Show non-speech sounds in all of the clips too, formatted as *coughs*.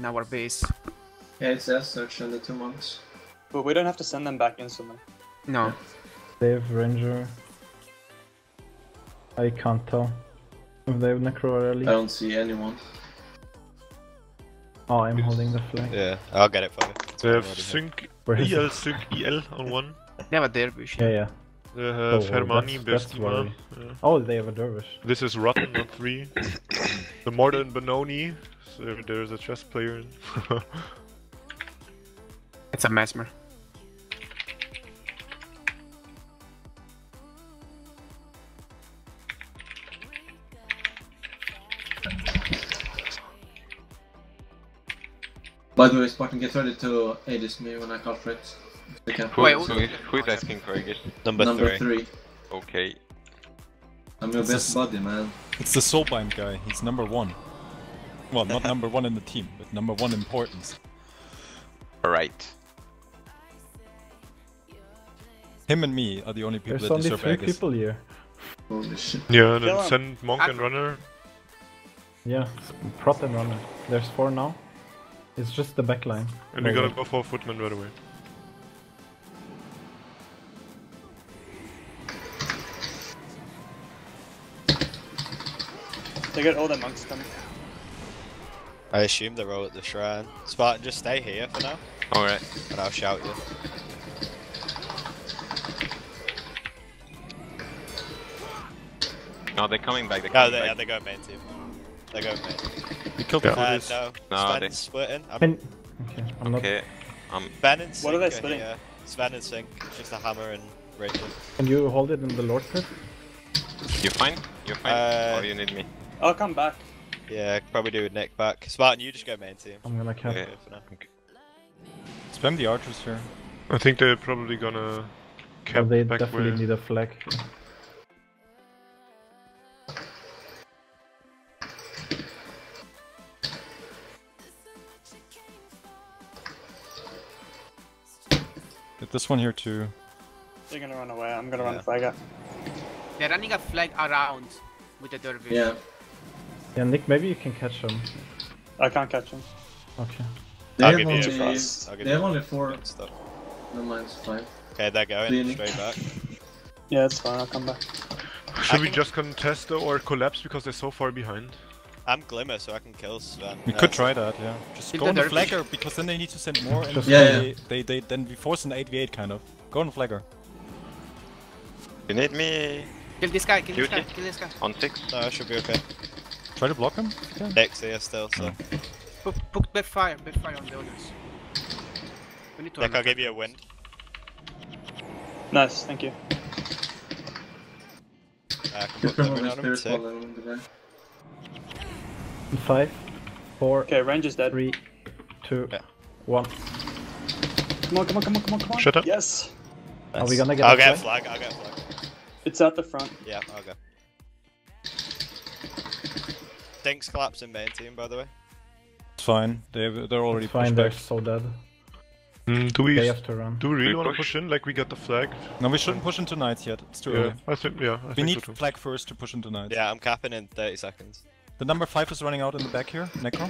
in our base. Yeah, it's S search and the two monks. But we don't have to send them back instantly. No. They have Ranger. I can't tell. If they have Necro or I don't see anyone. Oh, I'm holding the flag. Yeah, I'll get it for you. They have already here. Sync Where is EL, it? Sync EL on one. They have a dervish. Yeah, yeah. They have Oh, Hermani, that's- that's Bestima. Yeah. Oh, they have a Dervish. This is Rotten on three. *coughs* the modern Benoni. So there's a chess player. in. *laughs* It's a mesmer. By the way, Spartan, get ready to aid me when I call for it. If you can. Who, Wait, who, is, who is asking for Aegis? Number, Number three. three. Okay. I'm your This best is- buddy, man. It's the Soulbind guy. He's number one. Well, not number one in the team, but number one importance. Alright. Him and me are the only people There's that only deserve three Aegis. people here. Holy shit. yeah, then Kill him. send Monk and Runner. Yeah, Prot and Runner. There's four now. It's just the back line. And we Oh, gotta wait. go for Footman right away. They got all their monks coming. I assume they're all at the shrine. Spartan, just stay here for now, Alright. and I'll shout you. No, they're coming back. They're No, coming they, yeah, back. they go main team. They go main. We killed the Uh, no, No, Sven they- is splitting. I'm And okay, I'm not. Okay. Um, Ben and Sync What are they splitting? here. Sven and Sync, just a hammer and Ranger. Can you hold it in the Lord pit? you fine? You're fine? Uh, or you need me? I'll come back. Yeah, I could probably do with Nick back. Spartan, you just go main team. I'm gonna cap. Okay. Yeah, for now. Spam the archers here. I think they're probably gonna Oh, cap they back definitely where... need a flag. Get this one here too. They're gonna run away. I'm gonna run Yeah. the flag up. They're running a flag around with the dervish. Yeah. Yeah, Nick, maybe you can catch them. I can't catch them. Okay. They I'll have give you a only, frost. I'll give they have only four. Good stuff. No, mine's five. Okay, they're going Really? straight back. Yeah, it's fine. I'll come back. Should I we can- just contest or collapse because they're so far behind? I'm Glimmer, so I can kill Sven. We Uh, could try that, yeah. Just go the on the dervish. flagger because then they need to send more and Yeah, they, yeah. they, they then we force an 8v8 kind of. Go on the flagger. You need me Kill this guy, kill this guy, kill this guy. on six? No, it should be okay. Try to block him. Yeah. Nick's here still, so. Put, put bed fire, bed fire on the others. We need to Nick, run I'll give you a flag. win. Nice, thank you. Uh, I can You put can the win only on him, spirit sick. ball in the Five, four, Okay, Ranger's dead. three, two, Yeah. one. Come on, come on, come on, come on, come on. Shut up. Yes. Are we gonna get I'll get a flag? flag, I'll get a flag. It's at the front. Yeah, I'll go. Dink's collapsing main team, by the way. It's fine. They they're already It's fine, they're back. so dead. Mm, do we They have to run. do we really want to push? push in? Like we got the flag? No, we shouldn't push into knights yet. It's too Yeah, early. I think yeah. I We think need so too. flag first to push into knights. Yeah, I'm capping in 30 seconds. The number five is running out in the back here. Necro.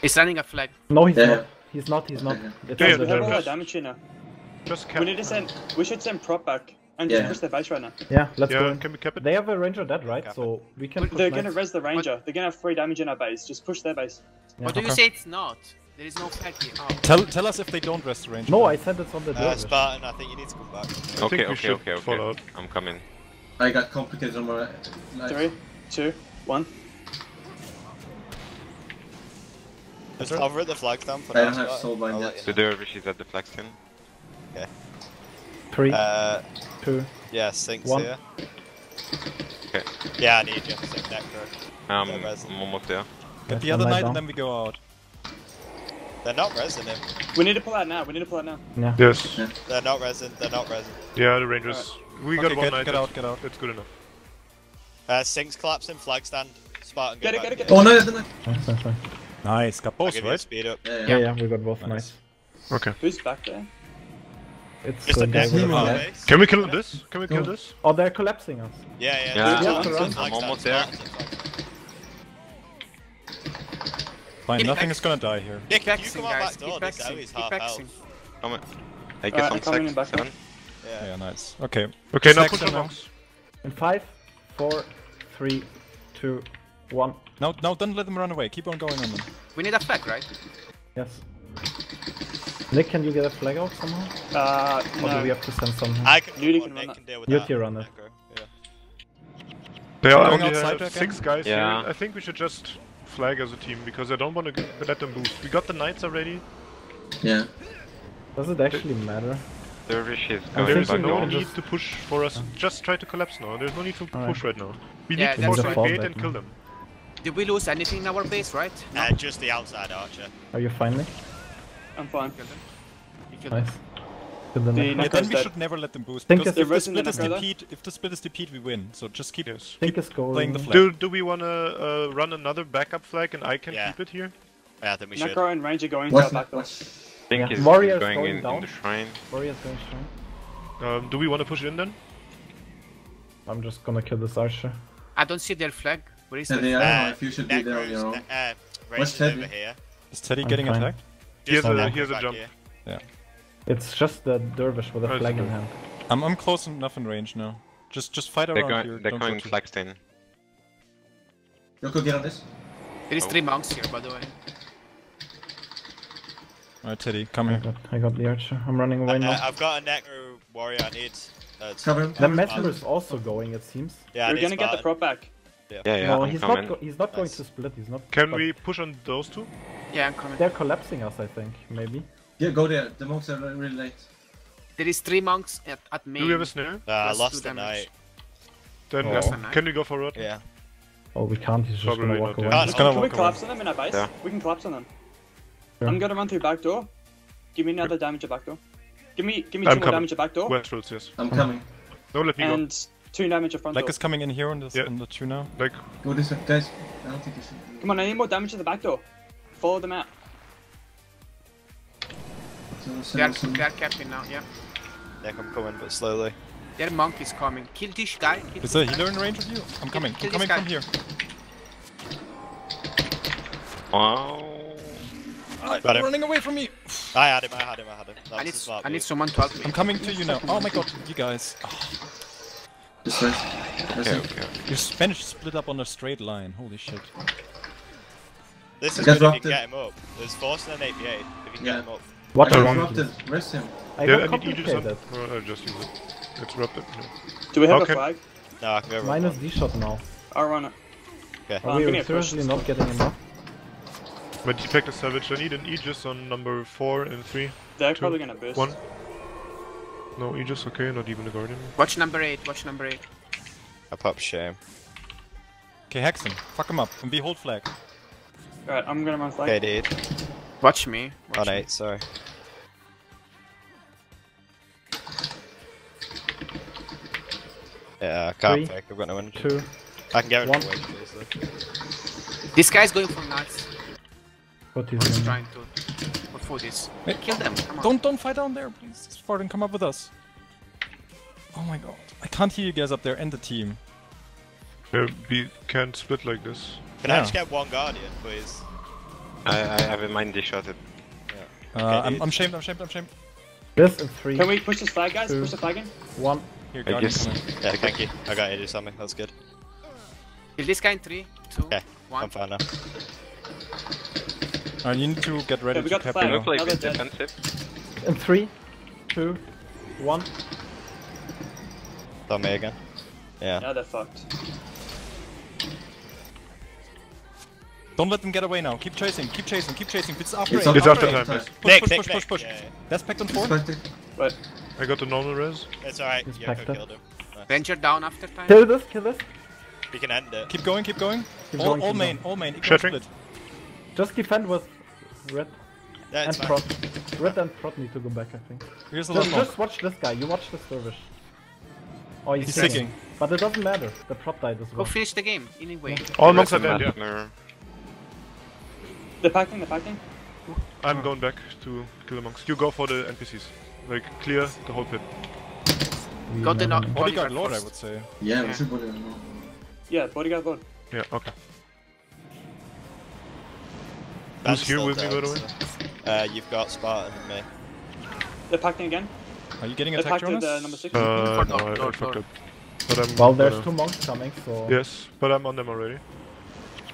He's running a flag. No, he's Yeah. not. He's not. He's not. Okay. It's Yeah, on yeah, We have all Dervish. our damage here now. Just cap. We need to send. We should send prot back and Yeah. just push their base right now. Yeah, let's go. Yeah, In. can we cap it? They have a ranger dead, right? Cap So we can. They're gonna knights. res the ranger. They're gonna have free damage in our base. Just push their base. Yeah. What do you say it's not? There is no flag here. Oh. Tell tell us if they don't rest the range. No, I said it's on the Uh, dervish. Spartan, I think you need to come back. I Okay, we okay, okay, okay. out. I'm coming. I got complicated on my life. Three, two, one. Just hover at the flag stand for I now. don't have Spartan. soulbind yet. let The you know. dervish is at the flag stand. Three, Uh, two. yeah, sinks One. here. Okay. Yeah, I need you. Sync Necro. Um, Yeah, res- I'm almost there. Get the other knight knight down. and then we go out. They're not resing him. We need to pull out now. We need to pull out now. Yeah. Yes. Yeah. They're not resing. They're not resing. Yeah, the Rangers. We got Okay, one get- night. get out, get out. That's good enough. Uh, Sync's collapsing. Flag stand. Spartan, Get it, get it, get it. Oh no, no, no. Nice, nice, nice. Nice, got I'll both, give you a right? speed up. Yeah, Yeah, yeah. yeah, we got both Nice. nice. Okay. Who's back there? It's Just the a guy with from the our flag. base. Can we kill this? Can we kill Go. this? Oh, they're collapsing us. Yeah, yeah. Yeah, just I'm collapse almost it, there. stand, flag stand. Fine, Keep nothing back- is gonna die here. Nick, Keep if you axing, come out guys. back Keep door, this Keep half Come on. I get Alright, some I'm coming in back Seven. Yeah. Yeah, nice. Okay. Okay, now Stacks push are on now. monks. In five, four, three, two, one. Now, now, don't let them run away. Keep on going on them. We need a flag, right? Yes. Nick, can you get a flag out somehow? Uh, Or do we have to send someone? I can Yuri do one, can Nick can deal with Yuri that. run it. Yeah. They are only outside have six guys Yeah. here. I think we should just flag as a team because I don't want to let them boost. We got the knights already. Yeah. Does it actually matter? Dervish is going There's no we need just- to push for us. Just try to collapse now. There's no need to Alright. push right now. We Yeah, need to force the gate and kill them. Did we lose anything in our base, right? No. Uh, just the outside archer. Are you fine, Nick? I'm fine. Kill them. You killed them. Nice. Kill the The Nick. Yeah, then we dead. should never let them boost. Think because if the There isn't split is Necro there? defeat, if the split is defeat, we win. So just keep Yes. Think is going. playing the flag. Do do we want to uh, run another backup flag and I can Yeah. keep it here? Yeah, I think we should. Necro and Ranger going to Watch, our back Think Yeah. is Warrior's going, going in, in down. the shrine. Warriors going strong. Um, do we want to push in then? I'm just gonna kill this archer. I don't see their flag. Where is Yeah, it? they, I don't Uh, if you should be there on Necro's, your own. uh, What's Teddy? over here. Is Teddy I'm getting fine. attacked? He has a- he has a jump. here. It's just the dervish with a Oh, flag in hand. I'm, I'm close enough in range now. Just just fight They're around going. here. They're don't going go too- Flagstein. Yoko, get on this. There is three monks here, by the way. Alright, Teddy, come I here. got, I got the archer. I'm running away Uh, now. I've got a Necro warrior I need. Uh, Cover him. The messenger is also going, it seems. Yeah, I We're gonna get the prot back. Yeah, yeah. no, I'm he's coming. not. Go- he's not going to split. He's not. Can but we push on those two? Yeah, I'm coming. They're collapsing us, I think. Maybe. Yeah, go there. The monks are really late. There is three monks at, at main. Do we have a snare? Uh, I lost two the damage. knight. Then Oh. That's a knight. can we go for Rod? Yeah. Oh, we can't. He's just Probably gonna walk not, away. yeah. Oh, He's gonna Can we walk away. collapse on them in our base? Yeah. We can collapse on them. Sure. I'm gonna run through back door. Give me another damage at back door. Give me give me I'm 2 more damage at back door. Westwards, yes. I'm coming. No, let me And 2 damage at front Like door. is coming in here on this Yeah. on the two now. go. Like, Go this way. Guys, I don't think you should. Come on, I need more damage at the back door. Follow them out. So, They are, send some- they are capping now, yeah. Nick, I'm coming, but slowly. Their monk is coming. Kill this guy. Kill Is this there a guy. healer in range of you? I'm coming. kill I'm coming from here. Wow. Got him. running away from me. I had him, I had him, I had him. That I need, I need someone to help me. I'm coming to you now. Oh my god, you guys. Oh, This way. That's Okay, it. okay. you s- managed to split up on a straight line. Holy shit. This is got good if you can get him up. There's Force and an 88 if you can Yeah. get him up. Watch I out. got Um. Rest him. I yeah, got I need you to just. complicated. Oh, I'll just use it. It's wrapped. Yeah. Do we have Okay. a flag? No, I can go Mine is. D shot now. I'll run it. Okay. Well, Are we gonna seriously not one. getting enough? My defect is savage. I need an Aegis on number 4 and 3. They're Two, probably gonna boost. One. No Aegis, okay, not even a Guardian. Watch number 8, watch number 8. I pop shame. Okay, hex him. Fuck him up. And we hold flag. Alright, I'm gonna run flag. Okay, dude. Watch me. Watch On me. 8, sorry. Yeah, I can't Three, fake. I've got no energy. Two. I can get rid one. of the waves, easily. This guy's going for nuts. What is He's is doing? trying to. For food is. Wait, Kill them. Come on. Don't don't fight down there, please. Spartan, come up with us. Oh my god. I can't hear you guys up there and the team. Yeah, we can't split like this. Can I just get one Guardian, please? I, I have a mind shot it. Uh, Okay, I'm. I'm shamed, I'm shamed, I'm shamed. This in three, Can we push this flag, guys? Two. Push the flag in? one. Here, I Guardian, guess- come. Yeah, thank you. I got Aegis on me. That's good. Kill this guy in 3, 2, Okay, 1. I'm fine now. Alright, you need to get ready Yeah, we to got the cap flag. now. Look like Another it's defensive. In three, two, one. It's on me again. Yeah. Now they're fucked. Don't let them get away now. Keep chasing, keep chasing, keep chasing. It's after It's up- It's after time, time. Push, push, push, push, push. Yeah, yeah. That's packed on four. fighting. Wait, I got the normal res. It's alright. He's Yoko killed him. Nice. Ranger down after time. Kill this, kill this. We can end it. Keep going, keep going. Keep all going, all keep main, going. all main. Ignore Shattering. split. Just defend with red Yeah, and it's fine. prot. Red and prot need to go back, I think. Here's the Just, just watch this guy. You watch this dervish. Oh, he's, He's sicking. sicking. But it doesn't matter. The prot died as well. Go well. finish the game, anyway. All monks are dead, of yeah. Mattner. they're packing, they're packing. I'm going back to kill the monks. You go for the NPCs. Like, clear the whole pit. We Got the knock- Bodyguard Bodyguard Lord, I would say. Yeah, we Yeah. should put it on. Yeah, bodyguard board. Yeah, okay. Ben's here still with me, dead, by the way? so- Uh, you've got Spartan and me. They're packing again. Are you getting They're attacked, packed Jonas? uh, number six. Uh, no, I, I fucked up. But I'm Well, there's gonna- two monks coming, so. Yes, but I'm on them already.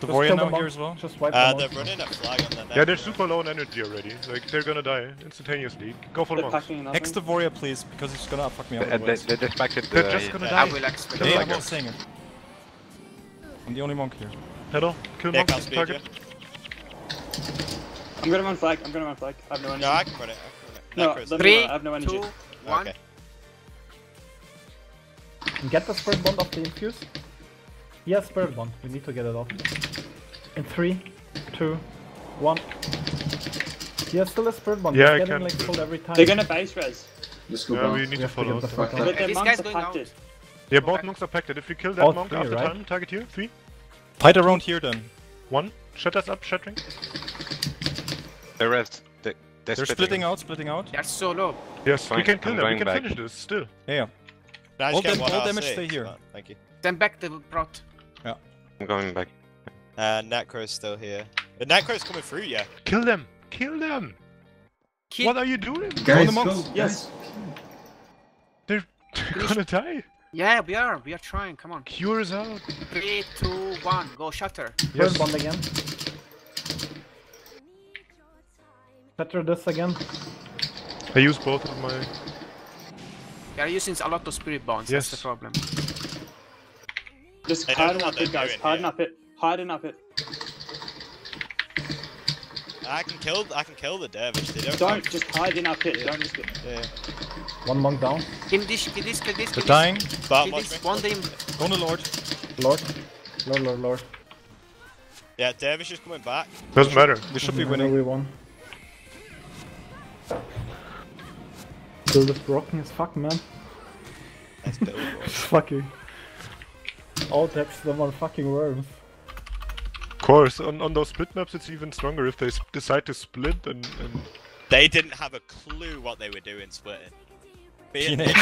The Just warrior kill now here as well. Just wipe Uh, the they're monk. running a flag on their neck. Yeah, they're super low on energy already. Like, they're gonna die instantaneously. Go for the They're monks. packing another. Hex the warrior, please, because he's gonna fuck me up. They, they, otherwise. they distracted They're the. just gonna uh, die. I will explain. Kill the I'm not saying it. I'm the only monk here. Hello, kill Nick, monks. I'll speed you. Target. I'm gonna run flag. I'm gonna run flag. I have no energy. No, I can run it. I can No, run it. Necros. let me Three, run. I have no energy. two, one. Okay. Get the spirit bond off the infuse. He has spirit bond. We need to get it off. In three, two, one. He has still a spirit bond. Yeah, I He's getting can like pulled every time. They're gonna base res. Let's go Yeah, bounce. we need We to have to follow. get the us. But These monks guys are going packed out. it. Yeah, both back. monks are packed. If you kill that All monk three, after right? time, target here. Three, Fight around here then. one. Shut us up, shattering. The rest. They, they're, They're splitting out, splitting out. They're so low. Yes, we can kill I'm them. We can back. finish this still. Yeah, yeah. Can All get dam- one all damage stay here. Oh, thank you. Then back the prot. Yeah. I'm going back. Uh, Necro's still here. The Necro's coming through, yeah. Kill them. Kill them. Kill- What are you doing? Guys, the go. monks. Yes. They're *laughs* gonna die. Yeah, we are. We are trying. Come on. Cure is out. Three, two, one. Go shutter. Spirit Yes. bond again. Shatter this again. I use both of my. They are using a lot of spirit bonds. Yes. That's the problem. Just They don't hide in know our what pit, they're guys. doing Hide in here. our pit. Hide in our. I can kill. I can kill the dervish. They don't. Don't just hide in our pit. Don't just get. Yeah. One monk down. Kill this, kill this, kill this, They're kill dying. Spartan Kill this. One them. Go on the lord. Lord. Lord, Lord, Lord. Yeah, dervish is coming back. Doesn't matter. We should be winning. We won. Build is broken as fuck, man. That's Bill. *laughs* It's fucking. All text them on fucking Wurms. Of course, on, on those split maps, it's even stronger if they s- decide to split and, and They didn't have a clue what they were doing splitting. Being *laughs* Teenage.